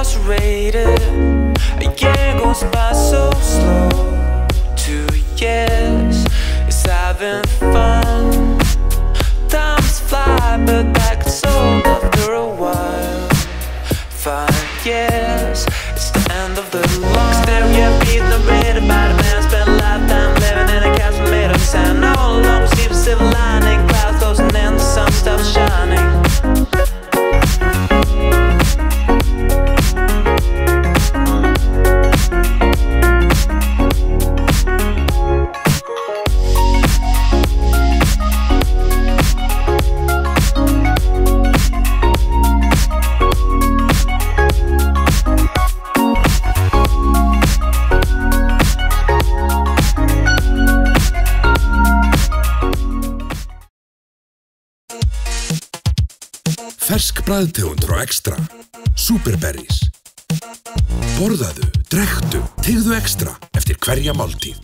incarcerated. A year goes by so slow. Two years is having fun. Times fly but that gets old after a while. Five years, it's the end of the line Fersk bræðtegund frá Extra. Superberries. Borðaðu, drektu, tegðu Extra eftir hverja máltíð.